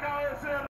Carlson.